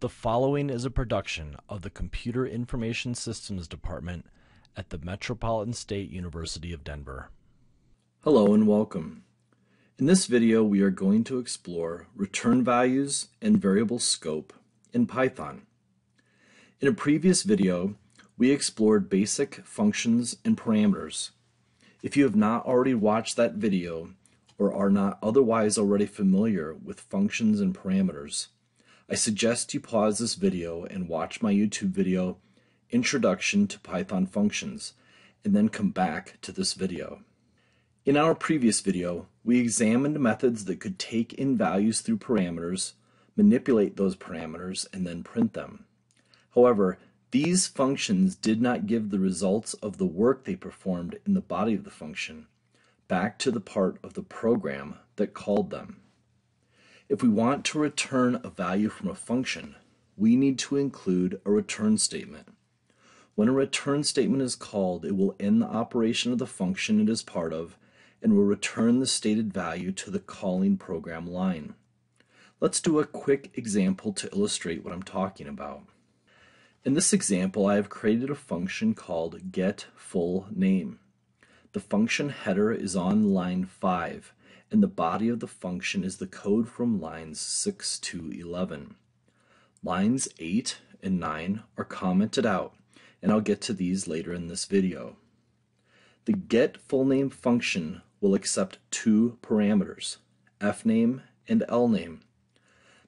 The following is a production of the Computer Information Systems Department at the Metropolitan State University of Denver. Hello and welcome. In this video we are going to explore return values and variable scope in Python. In a previous video we explored basic functions and parameters. If you have not already watched that video or are not otherwise already familiar with functions and parameters, I suggest you pause this video and watch my YouTube video, Introduction to Python Functions, and then come back to this video. In our previous video, we examined methods that could take in values through parameters, manipulate those parameters, and then print them. However, these functions did not give the results of the work they performed in the body of the function back to the part of the program that called them. If we want to return a value from a function, we need to include a return statement. When a return statement is called, it will end the operation of the function it is part of and will return the stated value to the calling program line. Let's do a quick example to illustrate what I'm talking about. In this example, I have created a function called getFullName. The function header is on line 5 and the body of the function is the code from lines 6 to 11. Lines 8 and 9 are commented out, and I'll get to these later in this video. The getFullName function will accept two parameters, fname and lname.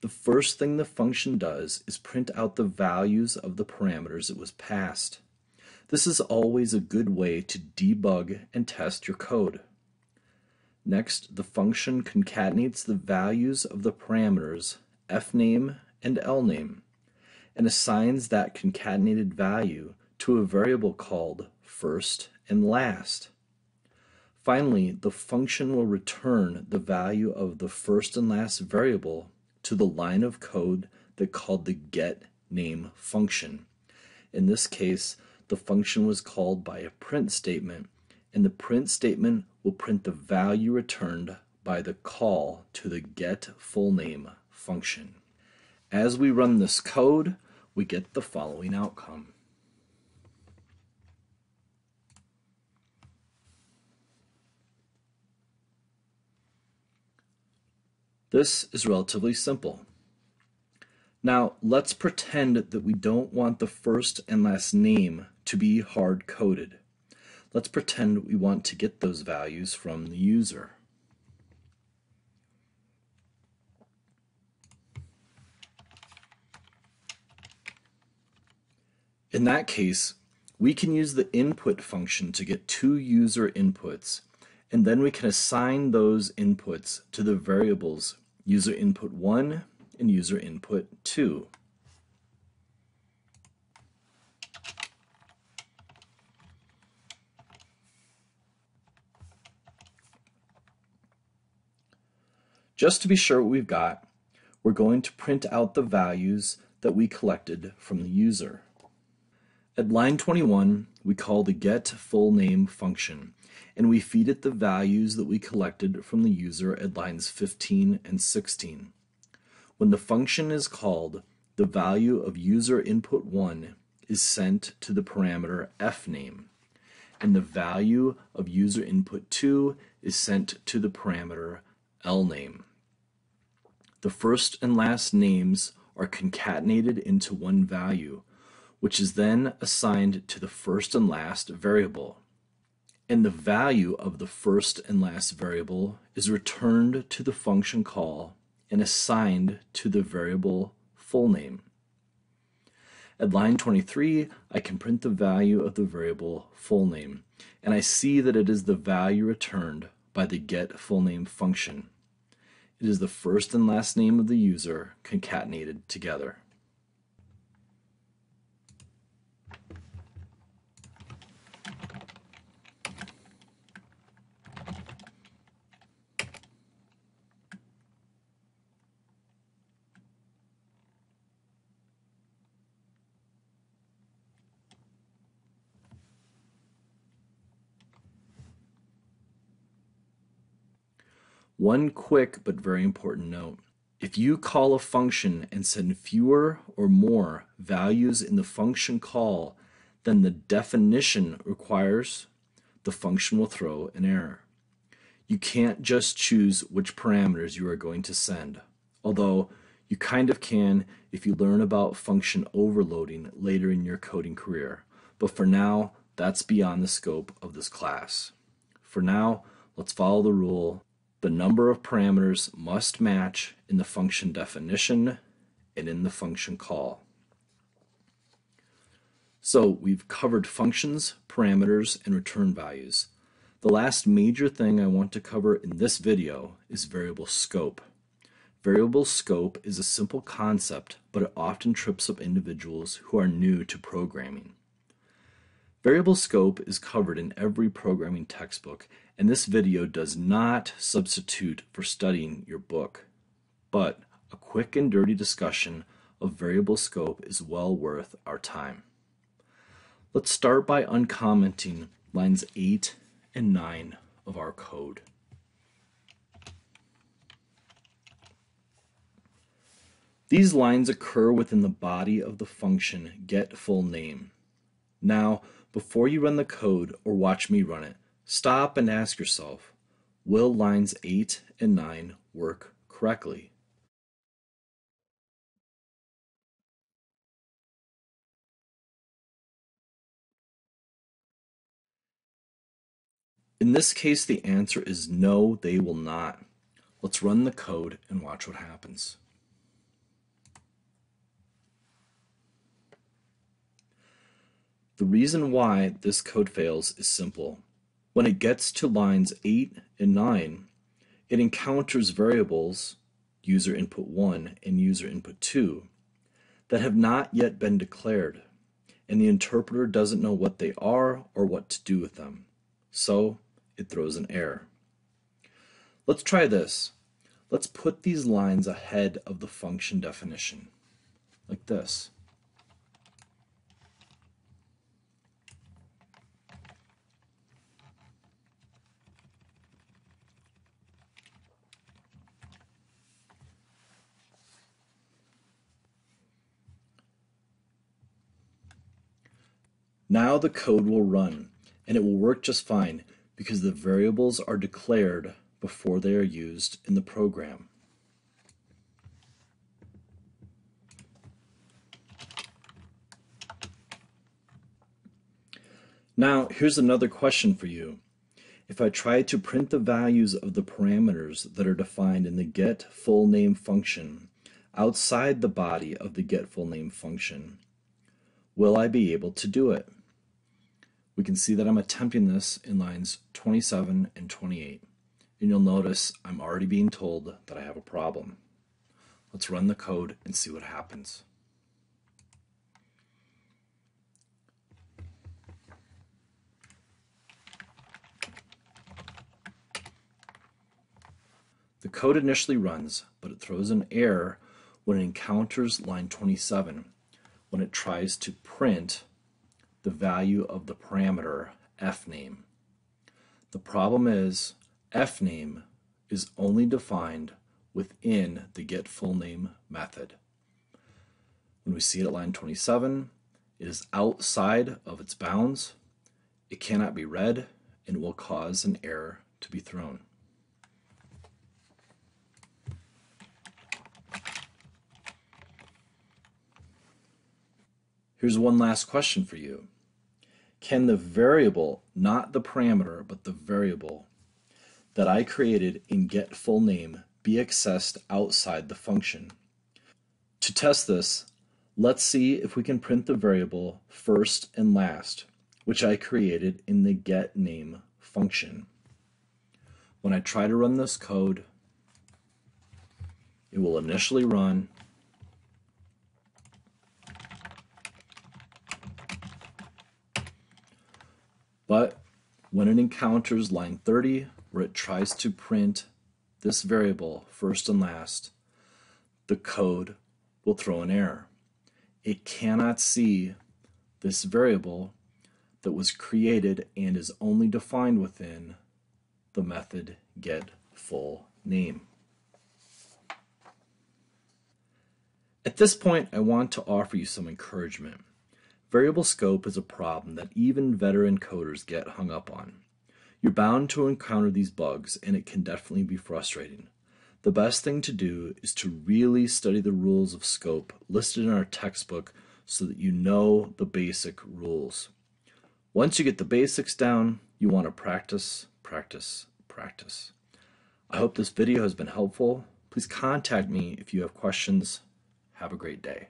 The first thing the function does is print out the values of the parameters it was passed. This is always a good way to debug and test your code. Next, the function concatenates the values of the parameters fname and lname and assigns that concatenated value to a variable called first and last. Finally, the function will return the value of the first and last variable to the line of code that called the getName function. In this case, the function was called by a print statement, and the print statement will print the value returned by the call to the getFullName function. As we run this code, we get the following outcome. This is relatively simple. Now, let's pretend that we don't want the first and last name to be hard-coded. Let's pretend we want to get those values from the user. In that case, we can use the input function to get two user inputs, and then we can assign those inputs to the variables user input 1 and user input 2. Just to be sure what we've got, we're going to print out the values that we collected from the user. At line 21, we call the getFullName function, and we feed it the values that we collected from the user at lines 15 and 16. When the function is called, the value of user input 1 is sent to the parameter fname, and the value of user input 2 is sent to the parameter lname. The first and last names are concatenated into one value, which is then assigned to the first and last variable. And the value of the first and last variable is returned to the function call and assigned to the variable full name. At line 23, I can print the value of the variable full name, and I see that it is the value returned by the getFullName function. It is the first and last name of the user concatenated together. One quick but very important note. If you call a function and send fewer or more values in the function call than the definition requires, the function will throw an error. You can't just choose which parameters you are going to send, although you kind of can if you learn about function overloading later in your coding career. But for now, that's beyond the scope of this class. For now, let's follow the rule. The number of parameters must match in the function definition and in the function call. So we've covered functions, parameters, and return values. The last major thing I want to cover in this video is variable scope. Variable scope is a simple concept, but it often trips up individuals who are new to programming. Variable scope is covered in every programming textbook, and this video does not substitute for studying your book. But a quick and dirty discussion of variable scope is well worth our time. Let's start by uncommenting lines 8 and 9 of our code. These lines occur within the body of the function getFullName. Now, before you run the code or watch me run it, stop and ask yourself, will lines 8 and 9 work correctly? In this case, the answer is no, they will not. Let's run the code and watch what happens. The reason why this code fails is simple. When it gets to lines 8 and 9, it encounters variables, user input 1 and user input 2, that have not yet been declared, and the interpreter doesn't know what they are or what to do with them. So it throws an error. Let's try this. Let's put these lines ahead of the function definition, like this. Now the code will run, and it will work just fine because the variables are declared before they are used in the program. Now, here's another question for you. If I try to print the values of the parameters that are defined in the getFullName function outside the body of the getFullName function, will I be able to do it? We can see that I'm attempting this in lines 27 and 28. And you'll notice I'm already being told that I have a problem. Let's run the code and see what happens. The code initially runs, but it throws an error when it encounters line 27 when it tries to print the value of the parameter fname. The problem is fname is only defined within the getFullName method. When we see it at line 27, it is outside of its bounds, it cannot be read, and will cause an error to be thrown. Here's one last question for you. Can the variable, not the parameter, but the variable that I created in getFullName be accessed outside the function? To test this, let's see if we can print the variable first and last, which I created in the getName function. When I try to run this code, it will initially run But when it encounters line 30, where it tries to print this variable first and last, the code will throw an error. It cannot see this variable that was created and is only defined within the method get full name. At this point, I want to offer you some encouragement. Variable scope is a problem that even veteran coders get hung up on. You're bound to encounter these bugs, and it can definitely be frustrating. The best thing to do is to really study the rules of scope listed in our textbook so that you know the basic rules. Once you get the basics down, you want to practice, practice, practice. I hope this video has been helpful. Please contact me if you have questions. Have a great day.